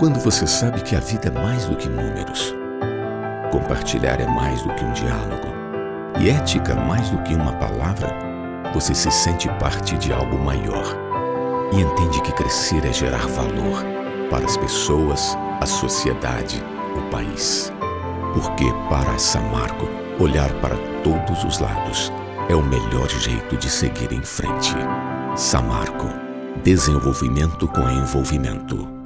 Quando você sabe que a vida é mais do que números, compartilhar é mais do que um diálogo e ética mais do que uma palavra, você se sente parte de algo maior e entende que crescer é gerar valor para as pessoas, a sociedade, o país. Porque para Samarco, olhar para todos os lados é o melhor jeito de seguir em frente. Samarco. Desenvolvimento com envolvimento.